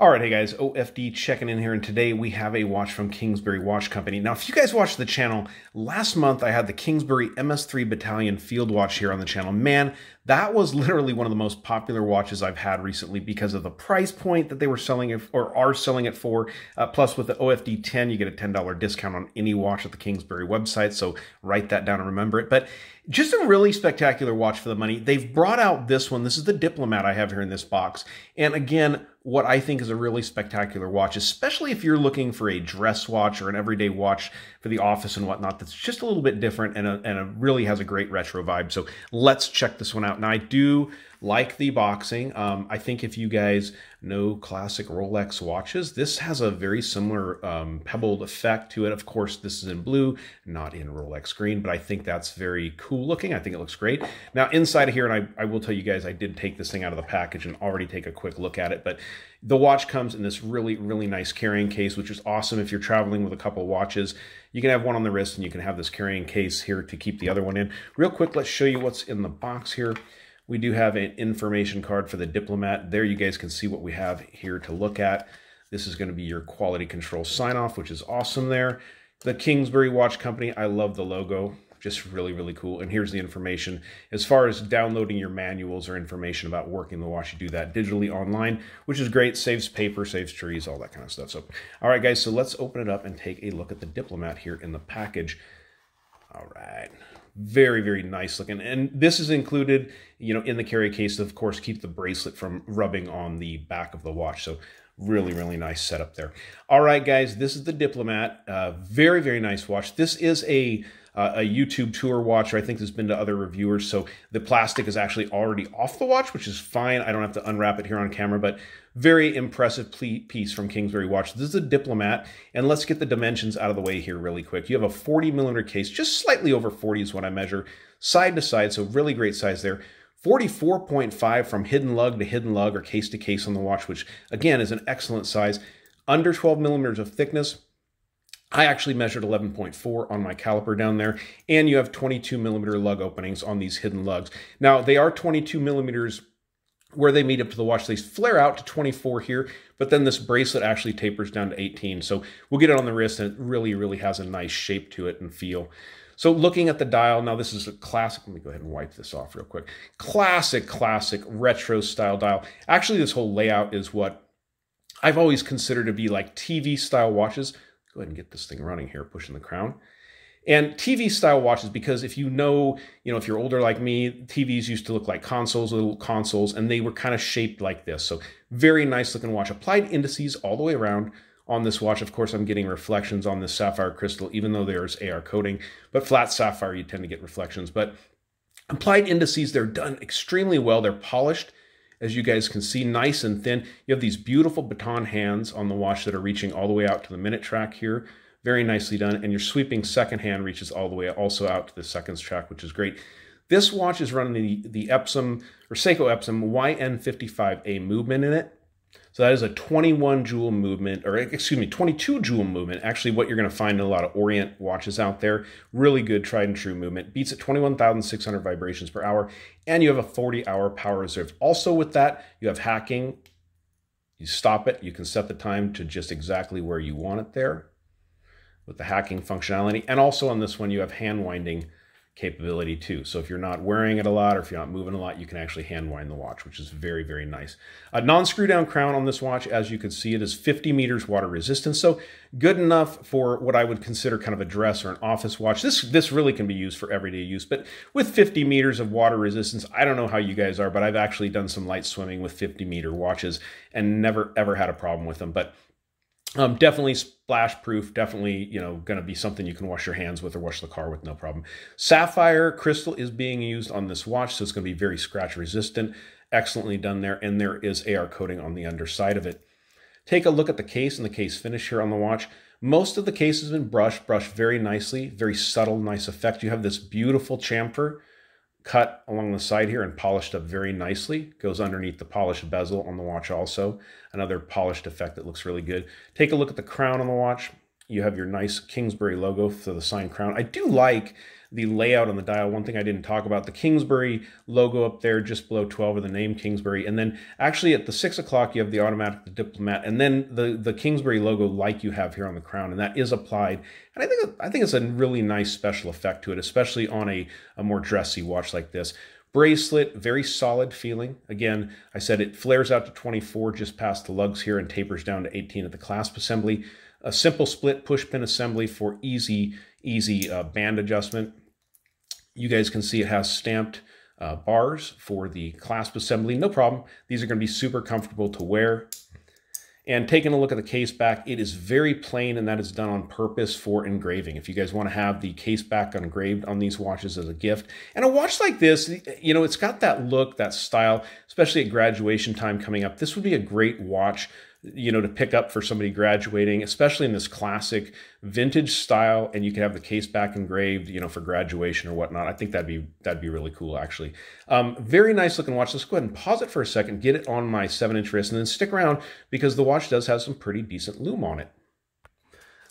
All right, hey guys, OFD checking in here, and today we have a watch from Kingsbury Watch Company. Now, if you guys watched the channel, last month I had the Kingsbury MS3 Battalion Field Watch here on the channel. Man, that was literally one of the most popular watches I've had recently because of the price point that they were selling it or are selling it for. Uh, plus, with the OFD 10, you get a $10 discount on any watch at the Kingsbury website, so write that down and remember it. But just a really spectacular watch for the money. They've brought out this one. This is the Diplomat I have here in this box. And again, what I think is a really spectacular watch, especially if you're looking for a dress watch or an everyday watch for the office and whatnot that's just a little bit different and, a, and a really has a great retro vibe. So let's check this one out. Now, I do like the boxing. Um, I think if you guys know classic Rolex watches, this has a very similar um, pebbled effect to it. Of course, this is in blue, not in Rolex green, but I think that's very cool looking. I think it looks great. Now, inside of here, and I, I will tell you guys, I did take this thing out of the package and already take a quick look at it, but the watch comes in this really, really nice carrying case, which is awesome if you're traveling with a couple watches. You can have one on the wrist and you can have this carrying case here to keep the other one in. Real quick, let's show you what's in the box here. We do have an information card for the Diplomat. There you guys can see what we have here to look at. This is going to be your quality control sign-off, which is awesome there. The Kingsbury Watch Company, I love the logo. Just really, really cool. And here's the information. As far as downloading your manuals or information about working the watch, you do that digitally online, which is great. Saves paper, saves trees, all that kind of stuff. So, all right, guys, so let's open it up and take a look at the Diplomat here in the package. All right very very nice looking and this is included you know in the carry case of course keep the bracelet from rubbing on the back of the watch so really really nice setup there. All right guys this is the diplomat uh, very very nice watch. This is a uh, a YouTube tour watch. I think there's been to other reviewers. So the plastic is actually already off the watch, which is fine. I don't have to unwrap it here on camera, but very impressive piece from Kingsbury Watch. This is a Diplomat, and let's get the dimensions out of the way here really quick. You have a 40 millimeter case, just slightly over 40 is what I measure, side to side, so really great size there. 44.5 from hidden lug to hidden lug or case to case on the watch, which again is an excellent size. Under 12 millimeters of thickness, I actually measured 11.4 on my caliper down there, and you have 22 millimeter lug openings on these hidden lugs. Now, they are 22 millimeters where they meet up to the watch. They flare out to 24 here, but then this bracelet actually tapers down to 18. So we'll get it on the wrist, and it really, really has a nice shape to it and feel. So looking at the dial, now this is a classic, let me go ahead and wipe this off real quick. Classic, classic retro style dial. Actually, this whole layout is what I've always considered to be like TV style watches go ahead and get this thing running here, pushing the crown. And TV style watches, because if you know, you know, if you're older like me, TVs used to look like consoles, little consoles, and they were kind of shaped like this. So very nice looking watch. Applied indices all the way around on this watch. Of course, I'm getting reflections on this sapphire crystal, even though there's AR coating, but flat sapphire, you tend to get reflections. But applied indices, they're done extremely well. They're polished as you guys can see, nice and thin. You have these beautiful baton hands on the watch that are reaching all the way out to the minute track here. Very nicely done. And your sweeping second hand reaches all the way also out to the seconds track, which is great. This watch is running the, the Epson, or Seiko Epson YN55A movement in it. So that is a 21 jewel movement, or excuse me, 22 jewel movement. Actually, what you're going to find in a lot of Orient watches out there. Really good tried and true movement. Beats at 21,600 vibrations per hour. And you have a 40 hour power reserve. Also with that, you have hacking. You stop it. You can set the time to just exactly where you want it there with the hacking functionality. And also on this one, you have hand winding capability too. So if you're not wearing it a lot or if you're not moving a lot, you can actually hand wind the watch, which is very, very nice. A non-screw down crown on this watch, as you can see, it is 50 meters water resistance. So good enough for what I would consider kind of a dress or an office watch. This, this really can be used for everyday use, but with 50 meters of water resistance, I don't know how you guys are, but I've actually done some light swimming with 50 meter watches and never ever had a problem with them. But um, definitely splash proof, definitely, you know, going to be something you can wash your hands with or wash the car with no problem. Sapphire crystal is being used on this watch, so it's going to be very scratch resistant. Excellently done there, and there is AR coating on the underside of it. Take a look at the case and the case finish here on the watch. Most of the case has been brushed, brushed very nicely, very subtle, nice effect. You have this beautiful chamfer cut along the side here and polished up very nicely. Goes underneath the polished bezel on the watch also. Another polished effect that looks really good. Take a look at the crown on the watch. You have your nice Kingsbury logo for the sign crown. I do like the layout on the dial. One thing I didn't talk about, the Kingsbury logo up there just below 12 of the name Kingsbury. And then actually at the six o'clock, you have the automatic, the diplomat, and then the, the Kingsbury logo like you have here on the crown. And that is applied. And I think, I think it's a really nice special effect to it, especially on a, a more dressy watch like this. Bracelet, very solid feeling. Again, I said it flares out to 24 just past the lugs here and tapers down to 18 at the clasp assembly. A simple split push pin assembly for easy, easy uh, band adjustment. You guys can see it has stamped uh, bars for the clasp assembly. No problem. These are going to be super comfortable to wear. And taking a look at the case back, it is very plain and that is done on purpose for engraving. If you guys want to have the case back engraved on these watches as a gift. And a watch like this, you know, it's got that look, that style, especially at graduation time coming up. This would be a great watch you know, to pick up for somebody graduating, especially in this classic vintage style, and you can have the case back engraved, you know, for graduation or whatnot. I think that'd be that'd be really cool, actually. Um, very nice looking watch. Let's go ahead and pause it for a second, get it on my seven inch wrist, and then stick around because the watch does have some pretty decent lume on it.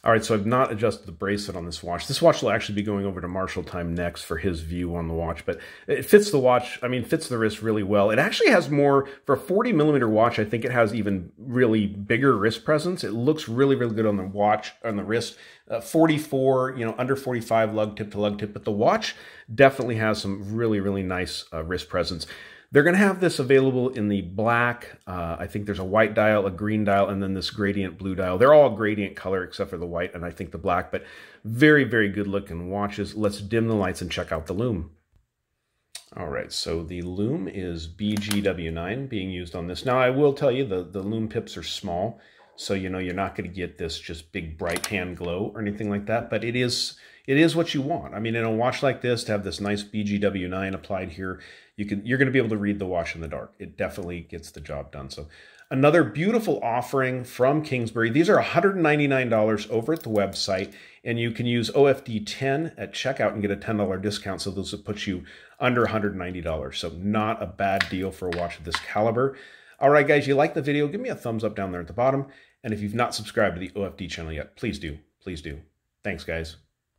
All right, so I've not adjusted the bracelet on this watch. This watch will actually be going over to Marshall Time next for his view on the watch, but it fits the watch, I mean, fits the wrist really well. It actually has more, for a 40 millimeter watch, I think it has even really bigger wrist presence. It looks really, really good on the watch, on the wrist. Uh, 44, you know, under 45 lug tip to lug tip, but the watch definitely has some really, really nice uh, wrist presence. They're going to have this available in the black. Uh, I think there's a white dial, a green dial, and then this gradient blue dial. They're all gradient color except for the white and I think the black, but very, very good looking watches. Let's dim the lights and check out the lume. All right, so the lume is BGW9 being used on this. Now, I will tell you the, the lume pips are small, so you know you're not going to get this just big bright hand glow or anything like that, but it is it is what you want. I mean, in a watch like this, to have this nice BGW9 applied here, you can you're going to be able to read the watch in the dark. It definitely gets the job done. So another beautiful offering from Kingsbury. These are $199 over at the website, and you can use OFD10 at checkout and get a $10 discount. So this will put you under $190. So not a bad deal for a watch of this caliber. All right, guys, you like the video, give me a thumbs up down there at the bottom. And if you've not subscribed to the OFD channel yet, please do. Please do. Thanks, guys.